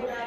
now.